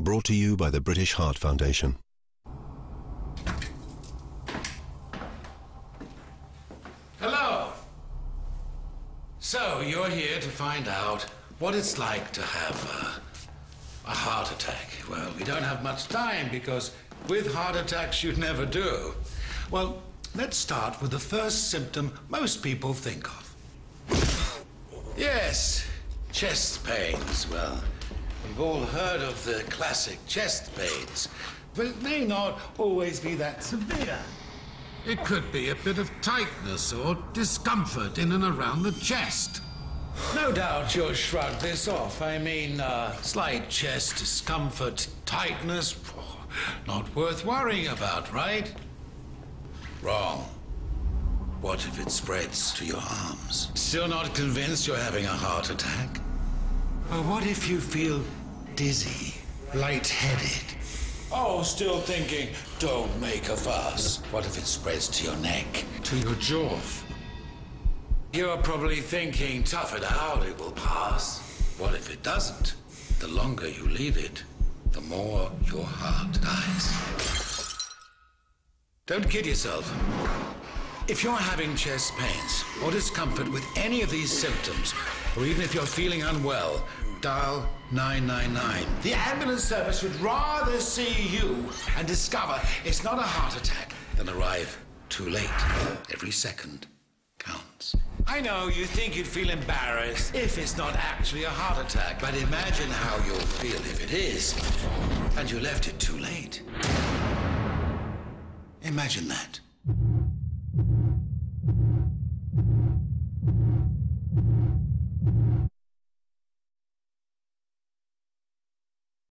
Brought to you by the British Heart Foundation. Hello. So, you're here to find out what it's like to have a, a heart attack. Well, we don't have much time because with heart attacks you never do. Well, let's start with the first symptom most people think of. Yes, chest pains. Well, we've all heard of the classic chest pains, but it may not always be that severe. It could be a bit of tightness or discomfort in and around the chest. No doubt you'll shrug this off. I mean, uh, slight chest discomfort, tightness, not worth worrying about, right? Wrong. What if it spreads to your arms? Still not convinced you're having a heart attack? Or what if you feel dizzy, lightheaded? Oh, still thinking, don't make a fuss. What if it spreads to your neck, to your jaw? You're probably thinking, tough it out, it will pass. What if it doesn't? The longer you leave it, the more your heart dies. Don't kid yourself. If you're having chest pains or discomfort with any of these symptoms, or even if you're feeling unwell, dial 999. The ambulance service would rather see you and discover it's not a heart attack than arrive too late. Every second counts. I know you think you'd feel embarrassed if it's not actually a heart attack, but imagine how you'll feel if it is, and you left it too late. Imagine that.